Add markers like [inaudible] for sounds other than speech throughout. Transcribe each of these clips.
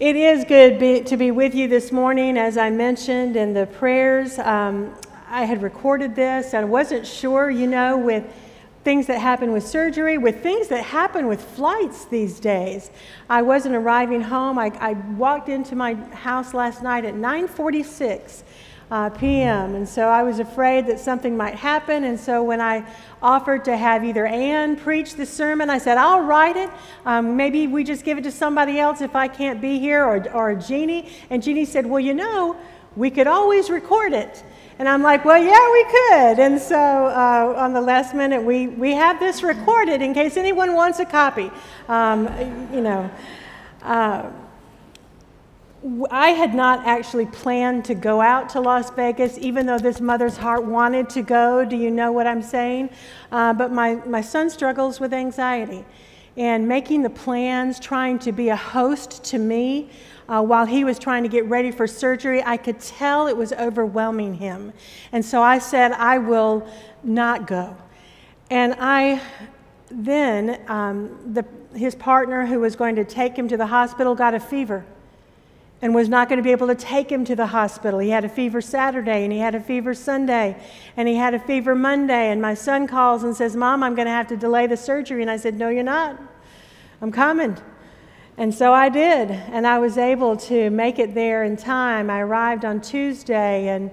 It is good be, to be with you this morning. As I mentioned in the prayers, um, I had recorded this. I wasn't sure, you know, with things that happen with surgery, with things that happen with flights these days. I wasn't arriving home. I, I walked into my house last night at 946 uh, p.m. And so I was afraid that something might happen. And so when I offered to have either Ann preach the sermon, I said, I'll write it. Um, maybe we just give it to somebody else if I can't be here, or, or Jeannie. And Jeannie said, Well, you know, we could always record it. And I'm like, well, yeah, we could. And so uh, on the last minute, we, we have this recorded in case anyone wants a copy. Um, you know. Uh, I had not actually planned to go out to Las Vegas, even though this mother's heart wanted to go. Do you know what I'm saying? Uh, but my, my son struggles with anxiety. And making the plans, trying to be a host to me uh, while he was trying to get ready for surgery, I could tell it was overwhelming him. And so I said, I will not go. And I then, um, the, his partner who was going to take him to the hospital got a fever and was not going to be able to take him to the hospital. He had a fever Saturday and he had a fever Sunday and he had a fever Monday. And my son calls and says, Mom, I'm going to have to delay the surgery. And I said, No, you're not. I'm coming. And so I did. And I was able to make it there in time. I arrived on Tuesday and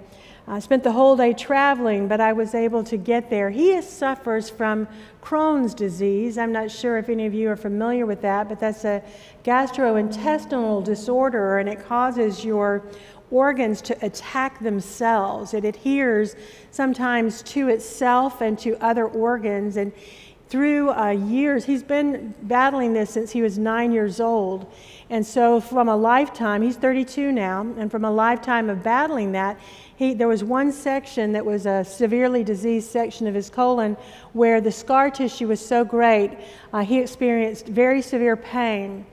I spent the whole day traveling, but I was able to get there. He suffers from Crohn's disease. I'm not sure if any of you are familiar with that, but that's a gastrointestinal disorder and it causes your organs to attack themselves. It adheres sometimes to itself and to other organs. And through uh, years, he's been battling this since he was nine years old. And so, from a lifetime, he's 32 now, and from a lifetime of battling that, he, there was one section that was a severely diseased section of his colon where the scar tissue was so great, uh, he experienced very severe pain.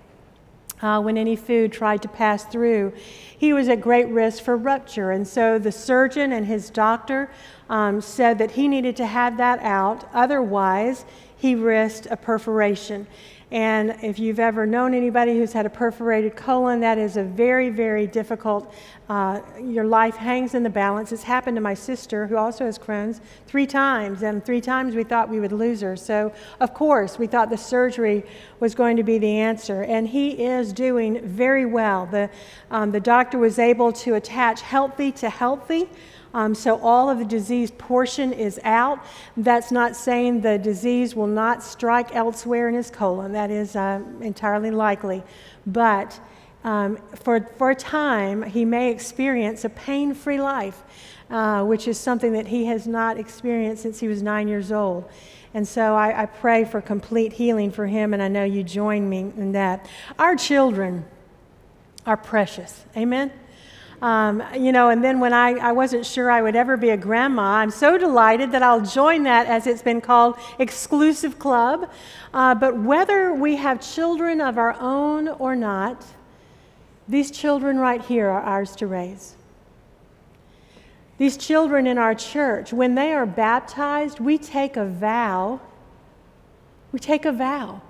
Uh, when any food tried to pass through. He was at great risk for rupture, and so the surgeon and his doctor um, said that he needed to have that out, otherwise, he risked a perforation. And if you've ever known anybody who's had a perforated colon, that is a very, very difficult, uh, your life hangs in the balance. It's happened to my sister, who also has Crohn's, three times. And three times we thought we would lose her. So, of course, we thought the surgery was going to be the answer. And he is doing very well. The, um, the doctor was able to attach healthy to healthy. Um, so all of the disease portion is out. That's not saying the disease will not strike elsewhere in his colon. That is uh, entirely likely. But um, for, for a time, he may experience a pain free life, uh, which is something that he has not experienced since he was nine years old. And so I, I pray for complete healing for him, and I know you join me in that. Our children are precious. Amen? Um, you know, and then when I, I wasn't sure I would ever be a grandma, I'm so delighted that I'll join that, as it's been called, exclusive club. Uh, but whether we have children of our own or not, these children right here are ours to raise. These children in our church, when they are baptized, we take a vow. We take a vow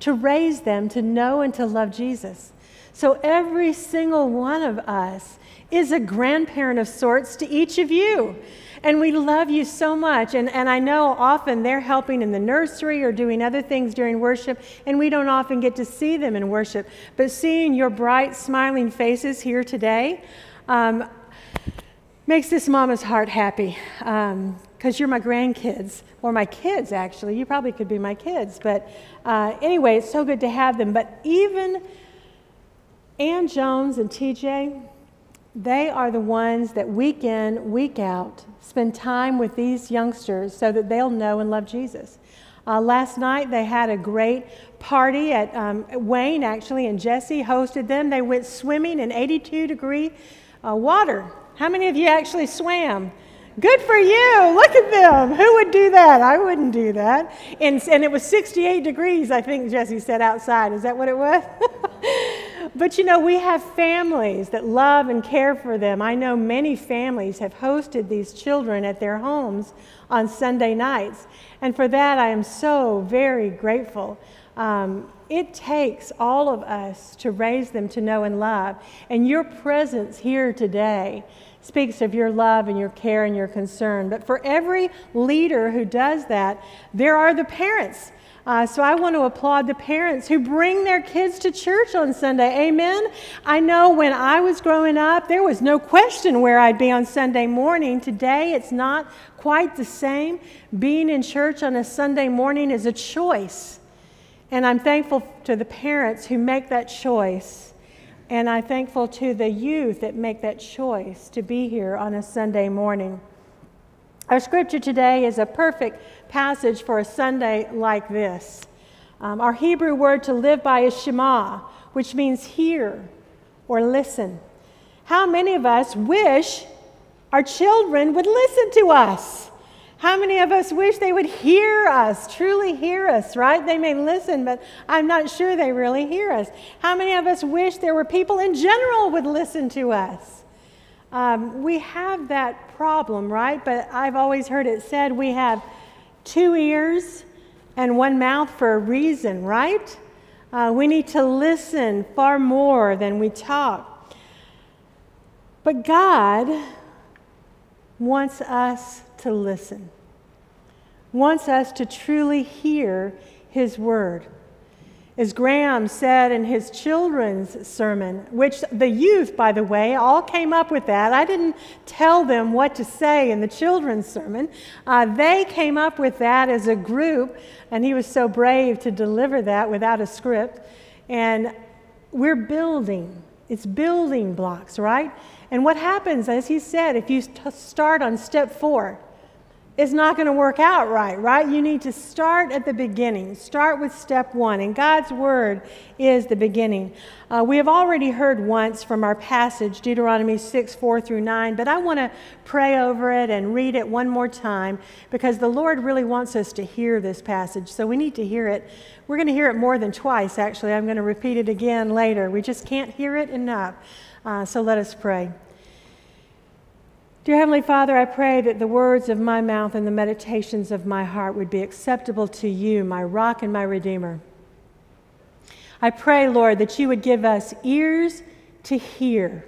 to raise them to know and to love Jesus. So every single one of us is a grandparent of sorts to each of you. And we love you so much. And, and I know often they're helping in the nursery or doing other things during worship, and we don't often get to see them in worship. But seeing your bright, smiling faces here today um, makes this mama's heart happy because um, you're my grandkids, or my kids, actually. You probably could be my kids. But uh, anyway, it's so good to have them. But even Ann Jones and TJ, they are the ones that week in, week out, spend time with these youngsters so that they'll know and love Jesus. Uh, last night they had a great party at um, Wayne, actually, and Jesse hosted them. They went swimming in 82 degree uh, water. How many of you actually swam? Good for you. Look at them. Who would do that? I wouldn't do that. And, and it was 68 degrees, I think Jesse said outside. Is that what it was? [laughs] but you know, we have families that love and care for them. I know many families have hosted these children at their homes on Sunday nights. And for that, I am so very grateful. Um, it takes all of us to raise them to know and love. And your presence here today speaks of your love and your care and your concern. But for every leader who does that, there are the parents. Uh, so I want to applaud the parents who bring their kids to church on Sunday. Amen. I know when I was growing up, there was no question where I'd be on Sunday morning. Today, it's not quite the same. Being in church on a Sunday morning is a choice. And I'm thankful to the parents who make that choice. And I'm thankful to the youth that make that choice to be here on a Sunday morning. Our scripture today is a perfect passage for a Sunday like this. Um, our Hebrew word to live by is Shema, which means hear or listen. How many of us wish our children would listen to us? How many of us wish they would hear us, truly hear us, right? They may listen, but I'm not sure they really hear us. How many of us wish there were people in general would listen to us? Um, we have that problem, right? But I've always heard it said we have two ears and one mouth for a reason, right? Uh, we need to listen far more than we talk. But God wants us to listen, wants us to truly hear His word. As Graham said in his children's sermon, which the youth, by the way, all came up with that. I didn't tell them what to say in the children's sermon. Uh, they came up with that as a group, and he was so brave to deliver that without a script. And we're building, it's building blocks, right? And what happens, as he said, if you start on step four, it's not going to work out right, right? You need to start at the beginning. Start with step one, and God's word is the beginning. Uh, we have already heard once from our passage, Deuteronomy 6 4 through 9, but I want to pray over it and read it one more time because the Lord really wants us to hear this passage. So we need to hear it. We're going to hear it more than twice, actually. I'm going to repeat it again later. We just can't hear it enough. Uh, so let us pray. Dear Heavenly Father, I pray that the words of my mouth and the meditations of my heart would be acceptable to you, my rock and my redeemer. I pray, Lord, that you would give us ears to hear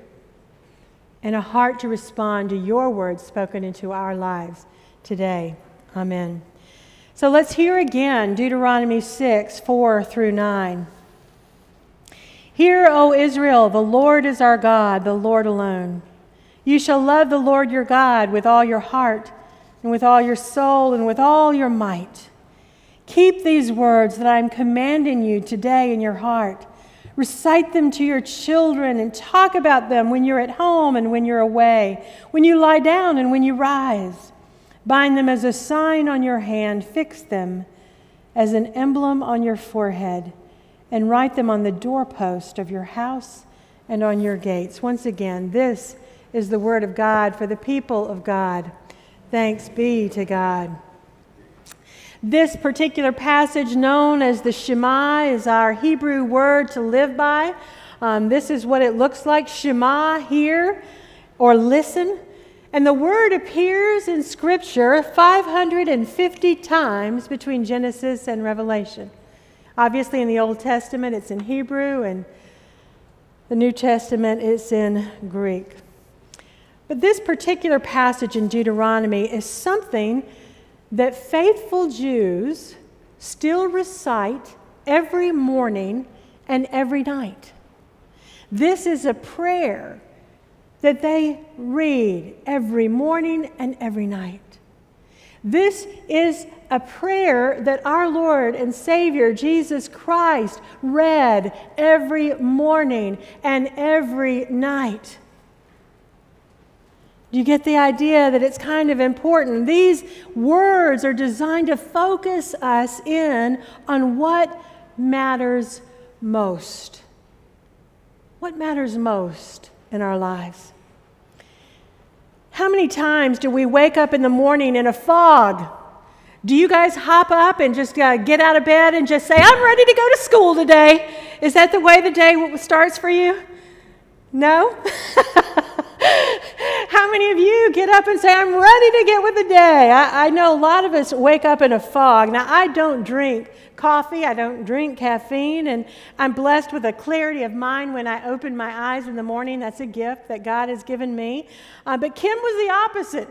and a heart to respond to your words spoken into our lives today. Amen. So let's hear again Deuteronomy 6 4 through 9. Hear, O Israel, the Lord is our God, the Lord alone. You shall love the Lord your God with all your heart, and with all your soul, and with all your might. Keep these words that I am commanding you today in your heart. Recite them to your children and talk about them when you're at home and when you're away, when you lie down and when you rise. Bind them as a sign on your hand, fix them as an emblem on your forehead, and write them on the doorpost of your house and on your gates. Once again, this is the word of God for the people of God. Thanks be to God. This particular passage, known as the Shema, is our Hebrew word to live by. Um, this is what it looks like Shema, hear or listen. And the word appears in Scripture 550 times between Genesis and Revelation. Obviously, in the Old Testament, it's in Hebrew, and the New Testament, it's in Greek. But this particular passage in Deuteronomy is something that faithful Jews still recite every morning and every night. This is a prayer that they read every morning and every night. This is a prayer that our Lord and Savior Jesus Christ read every morning and every night. Do you get the idea that it's kind of important? These words are designed to focus us in on what matters most. What matters most in our lives? How many times do we wake up in the morning in a fog? Do you guys hop up and just uh, get out of bed and just say, I'm ready to go to school today? Is that the way the day starts for you? No? [laughs] many of you get up and say, I'm ready to get with the day? I, I, know a lot of us wake up in a fog. Now, I don't drink coffee, I don't drink caffeine, and I'm blessed with a clarity of mind when I open my eyes in the morning. That's a gift that God has given me. Uh, but Kim was the opposite.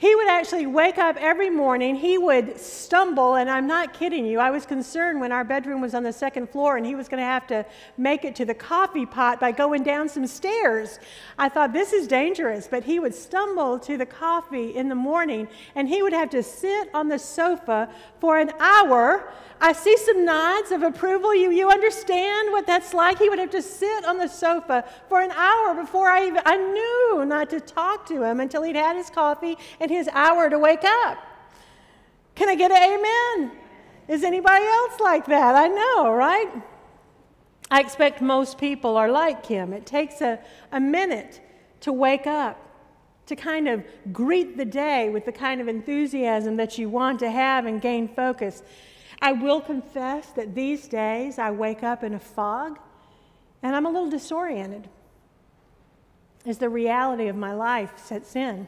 He would actually wake up every morning, he would stumble, and I'm not kidding you. I was concerned when our bedroom was on the second floor and he was going to have to make it to the coffee pot by going down some stairs. I thought, this is dangerous, but he would stumble to the coffee in the morning and he would have to sit on the sofa for an hour I see some nods of approval. You, you understand what that's like? He would have to sit on the sofa for an hour before I even, I knew not to talk to him until he'd had his coffee and his hour to wake up. Can I get an amen? Is anybody else like that? I know, right? I expect most people are like him. It takes a, a minute to wake up, to kind of greet the day with the kind of enthusiasm that you want to have and gain focus. I will confess that these days I wake up in a fog and I'm a little disoriented as the reality of my life sets in.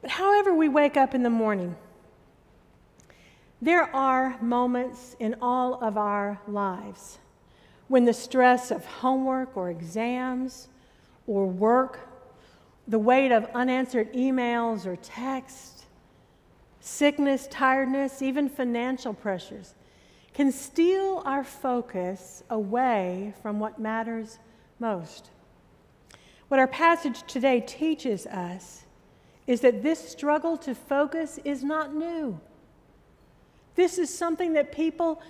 But however we wake up in the morning, there are moments in all of our lives when the stress of homework or exams or work, the weight of unanswered emails or texts, sickness, tiredness, even financial pressures can steal our focus away from what matters most. What our passage today teaches us is that this struggle to focus is not new. This is something that people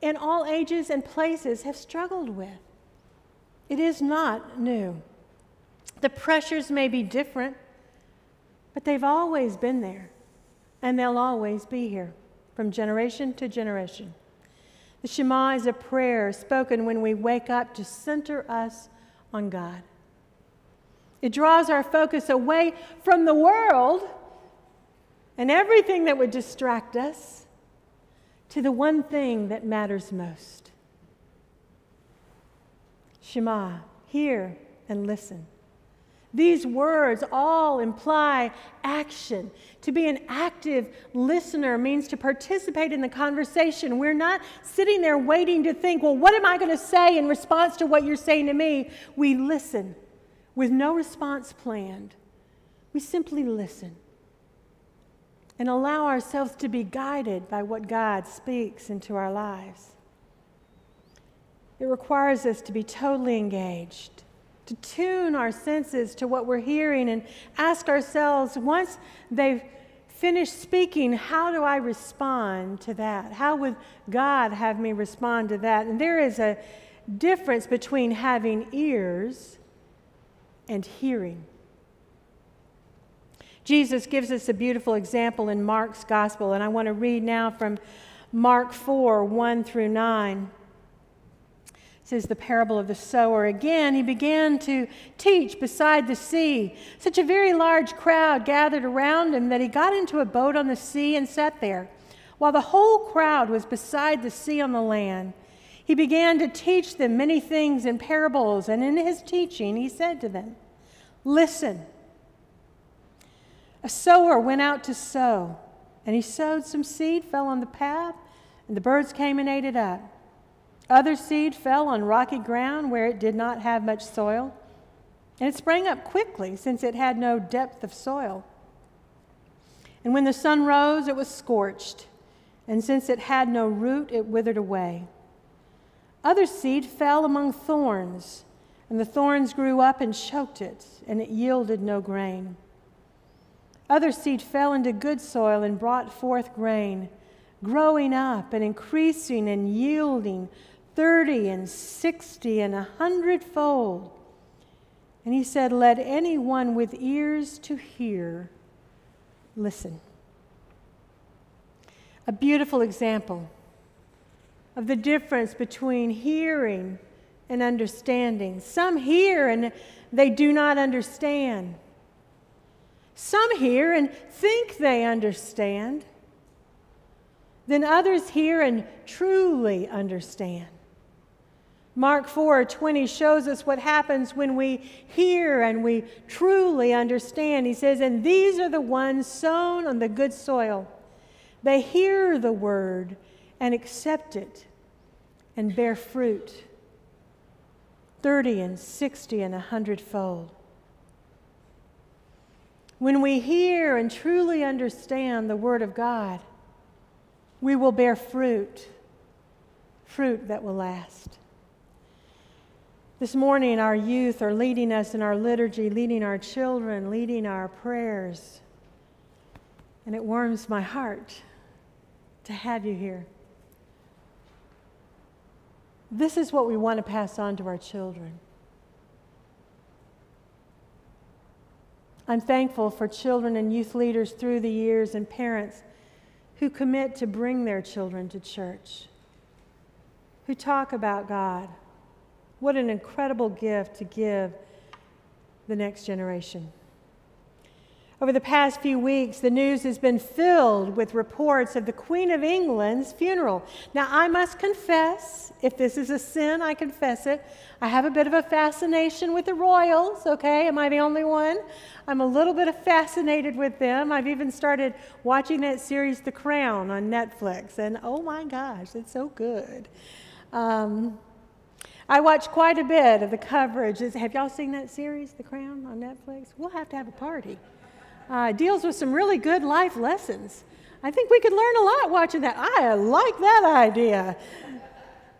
in all ages and places have struggled with. It is not new. The pressures may be different, but they've always been there and they'll always be here from generation to generation. The Shema is a prayer spoken when we wake up to center us on God. It draws our focus away from the world and everything that would distract us to the one thing that matters most. Shema, hear and listen. These words all imply action. To be an active listener means to participate in the conversation. We're not sitting there waiting to think, well, what am I going to say in response to what you're saying to me? We listen with no response planned. We simply listen and allow ourselves to be guided by what God speaks into our lives. It requires us to be totally engaged to tune our senses to what we're hearing and ask ourselves once they've finished speaking, how do I respond to that? How would God have me respond to that? And there is a difference between having ears and hearing. Jesus gives us a beautiful example in Mark's gospel, and I want to read now from Mark 4 1 through 9 says the parable of the sower. Again, he began to teach beside the sea. Such a very large crowd gathered around him that he got into a boat on the sea and sat there, while the whole crowd was beside the sea on the land. He began to teach them many things in parables, and in his teaching, he said to them, Listen. A sower went out to sow, and he sowed some seed, fell on the path, and the birds came and ate it up. Other seed fell on rocky ground where it did not have much soil, and it sprang up quickly since it had no depth of soil. And when the sun rose, it was scorched, and since it had no root, it withered away. Other seed fell among thorns, and the thorns grew up and choked it, and it yielded no grain. Other seed fell into good soil and brought forth grain, growing up and increasing and yielding 30 and 60 and a hundredfold. And he said, Let anyone with ears to hear listen. A beautiful example of the difference between hearing and understanding. Some hear and they do not understand. Some hear and think they understand. Then others hear and truly understand. Mark 4:20 shows us what happens when we hear and we truly understand. He says, And these are the ones sown on the good soil. They hear the word and accept it and bear fruit 30 and 60 and a hundredfold. When we hear and truly understand the Word of God, we will bear fruit, fruit that will last. This morning, our youth are leading us in our liturgy, leading our children, leading our prayers. And it warms my heart to have you here. This is what we want to pass on to our children. I'm thankful for children and youth leaders through the years and parents who commit to bring their children to church, who talk about God. What an incredible gift to give the next generation. Over the past few weeks, the news has been filled with reports of the Queen of England's funeral. Now, I must confess, if this is a sin, I confess it. I have a bit of a fascination with the royals, okay? Am I the only one? I'm a little bit fascinated with them. I've even started watching that series, The Crown, on Netflix, and oh my gosh, it's so good. Um, I watch quite a bit of the coverage. Have y'all seen that series, The Crown, on Netflix? We'll have to have a party uh, deals with some really good life lessons. I think we could learn a lot watching that. I like that idea.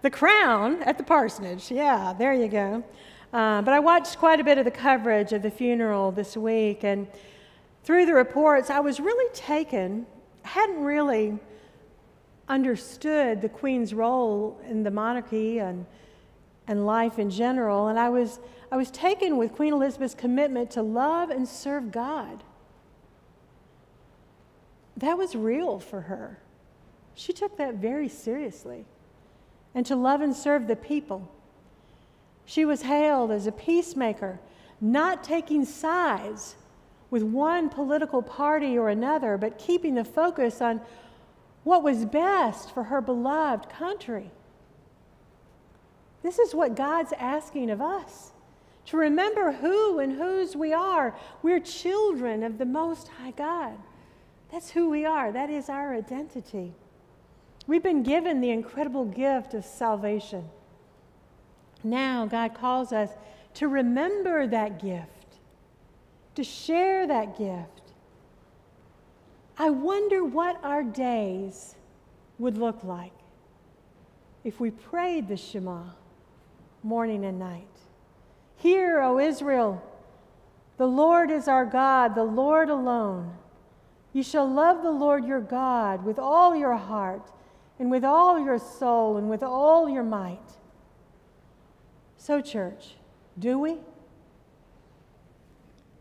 The Crown at the parsonage. Yeah, there you go. Uh, but I watched quite a bit of the coverage of the funeral this week, and through the reports, I was really taken, hadn't really understood the Queen's role in the monarchy and, and life in general, and I was, I was taken with Queen Elizabeth's commitment to love and serve God that was real for her. She took that very seriously. And to love and serve the people. She was hailed as a peacemaker, not taking sides with one political party or another, but keeping the focus on what was best for her beloved country. This is what God's asking of us to remember who and whose we are. We're children of the Most High God. That's who we are, that is our identity. We've been given the incredible gift of salvation. Now, God calls us to remember that gift, to share that gift. I wonder what our days would look like if we prayed the Shema morning and night. Hear, O Israel, the Lord is our God, the Lord alone. You shall love the Lord your God with all your heart, and with all your soul, and with all your might. So, church, do we?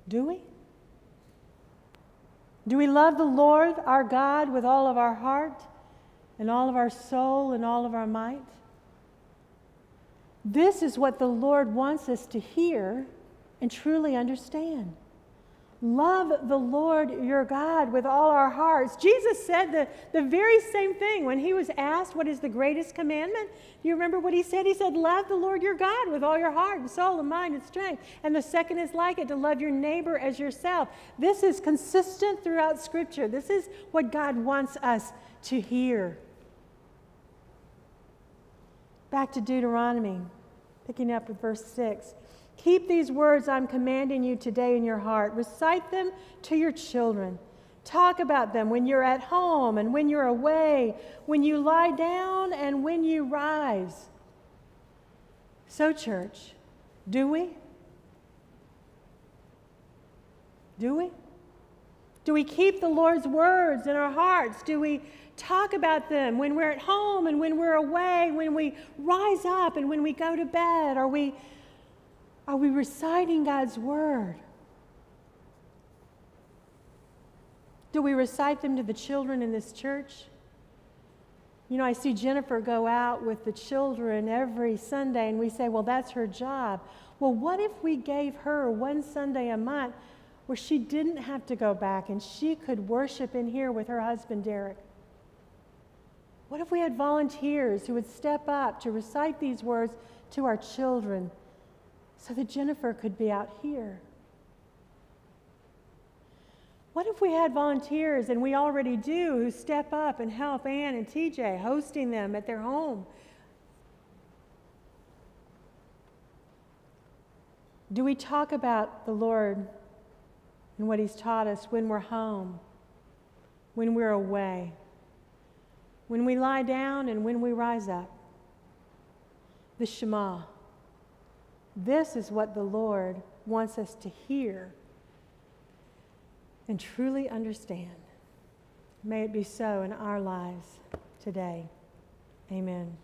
Do we? Do we love the Lord our God with all of our heart, and all of our soul, and all of our might? This is what the Lord wants us to hear and truly understand. Love the Lord your God with all our hearts. Jesus said the, the very same thing when he was asked what is the greatest commandment. Do you remember what he said? He said, Love the Lord your God with all your heart and soul and mind and strength. And the second is like it to love your neighbor as yourself. This is consistent throughout Scripture. This is what God wants us to hear. Back to Deuteronomy, picking up with verse 6. Keep these words I'm commanding you today in your heart. Recite them to your children. Talk about them when you're at home and when you're away, when you lie down and when you rise. So, church, do we? Do we? Do we keep the Lord's words in our hearts? Do we talk about them when we're at home and when we're away, when we rise up and when we go to bed? Are we are we reciting God's word? Do we recite them to the children in this church? You know, I see Jennifer go out with the children every Sunday, and we say, well, that's her job. Well, what if we gave her one Sunday a month where she didn't have to go back and she could worship in here with her husband, Derek? What if we had volunteers who would step up to recite these words to our children, so that Jennifer could be out here? What if we had volunteers, and we already do, who step up and help Ann and TJ, hosting them at their home? Do we talk about the Lord and what He's taught us when we're home, when we're away, when we lie down, and when we rise up? The Shema. This is what the Lord wants us to hear and truly understand. May it be so in our lives today. Amen.